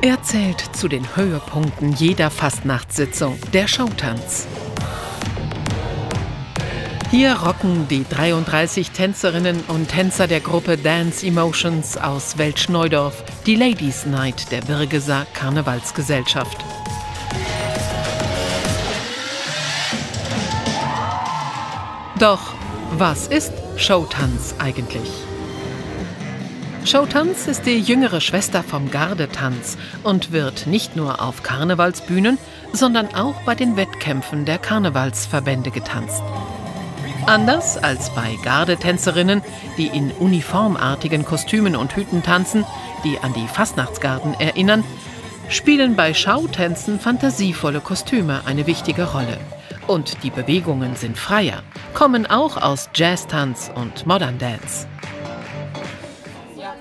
Er zählt zu den Höhepunkten jeder Fastnachtssitzung, der Showtanz. Hier rocken die 33 Tänzerinnen und Tänzer der Gruppe Dance Emotions aus Weltschneudorf die Ladies Night der Birgeser Karnevalsgesellschaft. Doch was ist Showtanz eigentlich? Showtanz ist die jüngere Schwester vom Gardetanz und wird nicht nur auf Karnevalsbühnen, sondern auch bei den Wettkämpfen der Karnevalsverbände getanzt. Anders als bei Gardetänzerinnen, die in uniformartigen Kostümen und Hüten tanzen, die an die Fastnachtsgarden erinnern, spielen bei Schautänzen fantasievolle Kostüme eine wichtige Rolle. Und die Bewegungen sind freier, kommen auch aus Jazztanz und Modern Dance.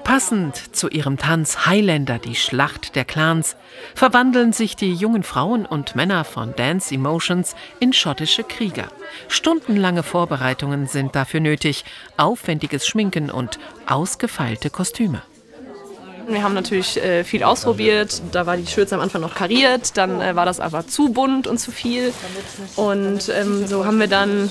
Passend zu ihrem Tanz Highlander, die Schlacht der Clans, verwandeln sich die jungen Frauen und Männer von Dance Emotions in schottische Krieger. Stundenlange Vorbereitungen sind dafür nötig, aufwendiges Schminken und ausgefeilte Kostüme. Wir haben natürlich äh, viel ausprobiert. Da war die Schürze am Anfang noch kariert, dann äh, war das aber zu bunt und zu viel. Und ähm, so haben wir dann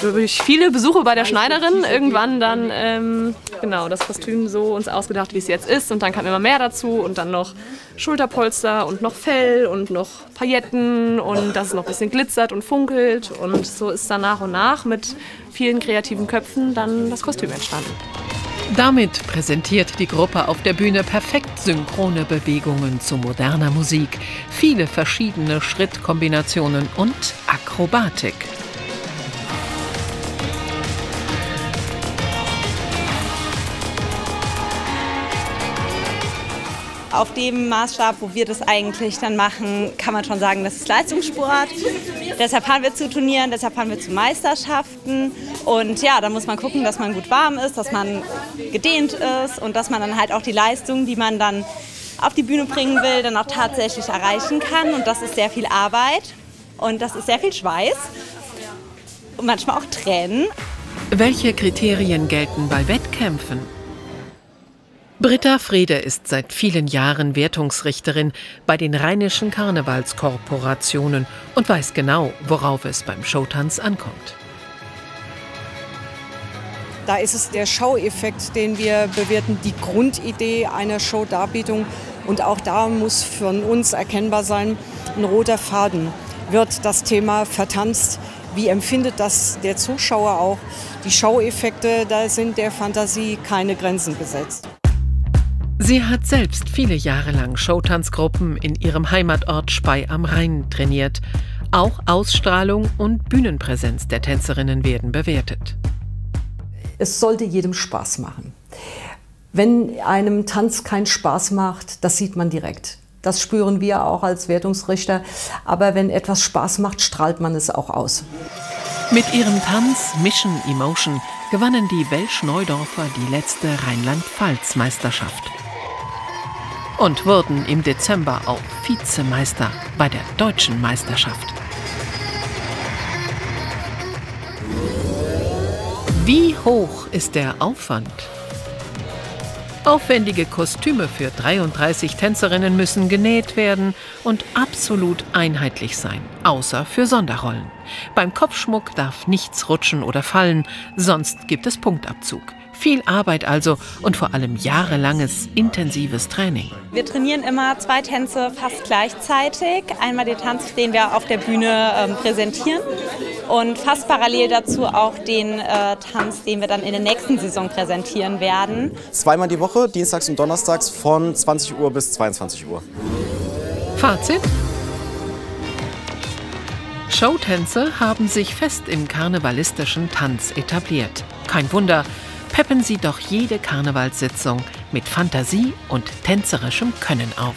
durch viele Besuche bei der Schneiderin irgendwann dann ähm, genau das Kostüm so uns ausgedacht, wie es jetzt ist. Und dann kam immer mehr dazu und dann noch Schulterpolster und noch Fell und noch Pailletten und dass es noch ein bisschen glitzert und funkelt. Und so ist dann nach und nach mit vielen kreativen Köpfen dann das Kostüm entstanden. Damit präsentiert die Gruppe auf der Bühne perfekt synchrone Bewegungen zu moderner Musik, viele verschiedene Schrittkombinationen und Akrobatik. Auf dem Maßstab, wo wir das eigentlich dann machen, kann man schon sagen, das ist Leistungssport. Deshalb fahren wir zu Turnieren, deshalb fahren wir zu Meisterschaften. Und ja, da muss man gucken, dass man gut warm ist, dass man gedehnt ist und dass man dann halt auch die Leistung, die man dann auf die Bühne bringen will, dann auch tatsächlich erreichen kann. Und das ist sehr viel Arbeit und das ist sehr viel Schweiß und manchmal auch Tränen. Welche Kriterien gelten bei Wettkämpfen? Britta Frede ist seit vielen Jahren Wertungsrichterin bei den rheinischen Karnevalskorporationen und weiß genau, worauf es beim Showtanz ankommt. Da ist es der Schaueffekt, den wir bewerten, die Grundidee einer Showdarbietung. Und auch da muss von uns erkennbar sein, ein roter Faden. Wird das Thema vertanzt? Wie empfindet das der Zuschauer auch? Die Schaueffekte, da sind der Fantasie keine Grenzen gesetzt. Sie hat selbst viele Jahre lang Showtanzgruppen in ihrem Heimatort Spey am Rhein trainiert. Auch Ausstrahlung und Bühnenpräsenz der Tänzerinnen werden bewertet. Es sollte jedem Spaß machen. Wenn einem Tanz keinen Spaß macht, das sieht man direkt. Das spüren wir auch als Wertungsrichter. Aber wenn etwas Spaß macht, strahlt man es auch aus. Mit ihrem Tanz Mission Emotion gewannen die Welsch Neudorfer die letzte Rheinland-Pfalz-Meisterschaft und wurden im Dezember auch Vizemeister bei der deutschen Meisterschaft. Wie hoch ist der Aufwand? Aufwendige Kostüme für 33 Tänzerinnen müssen genäht werden und absolut einheitlich sein, außer für Sonderrollen. Beim Kopfschmuck darf nichts rutschen oder fallen, sonst gibt es Punktabzug. Viel Arbeit also und vor allem jahrelanges intensives Training. Wir trainieren immer zwei Tänze fast gleichzeitig. Einmal den Tanz, den wir auf der Bühne ähm, präsentieren und fast parallel dazu auch den äh, Tanz, den wir dann in der nächsten Saison präsentieren werden. Zweimal die Woche, dienstags und donnerstags von 20 Uhr bis 22 Uhr. Fazit? Showtänze haben sich fest im karnevalistischen Tanz etabliert. Kein Wunder, peppen Sie doch jede Karnevalssitzung mit Fantasie und tänzerischem Können auf.